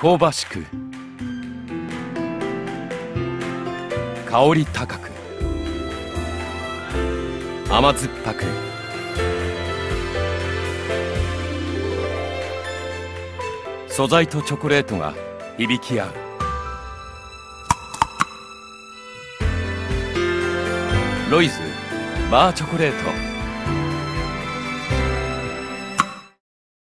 香ばしく。香り高く。甘酸っぱく。素材とチョコレートが響き合う。ロイズバーチョコレート。